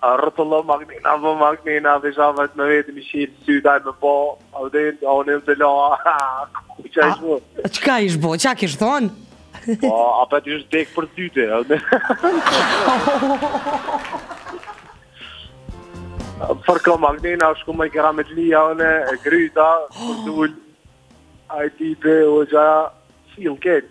A rrotullo magnina po magnina dhe isha vetë me veti mi shirë sy daj me po a u del a u nil të la ku qa ish bo qka ish bo qa kish thon po a pa ti është dek për dyte a u nil për ka magnina është ku me kera me të lija une e gryta për dull a i ti pe o qa si u ketë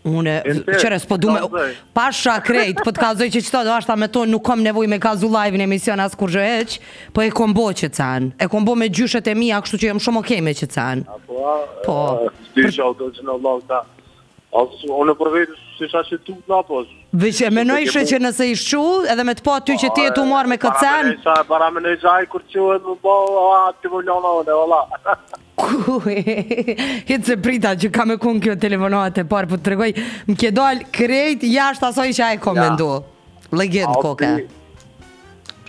Unë, qëre, s'po du me... Pasha krejt, po të kalzoj që qëto, do ashta me tonë, nuk kom nevoj me kalzu live në emision asë kur gjëheq, po e kom bo qat sen, e kom bo me gjyshet e mi, a kështu që jam shumë okej me qat sen. A po, a, po. Dy që auto që në lau ta, a së, unë për vejtë, si sha që tu, na po, së. Vëq, e menoj shë që nëse i shqu, edhe me të po aty që ti e tu marë me këtë sen. Para me nëjë gjaj, kur që e më bo, a, ti më lona, Hiç s'e prita që ka me kon kjo telefonata e parë, po të tregoj, më ke dal krejt jashtë asaj që e kom mendu. Legend koke.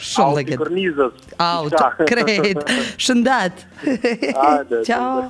Shumë dhe këtë. Aut, Auto, krejt. Shëndet. Ajde. Ciao.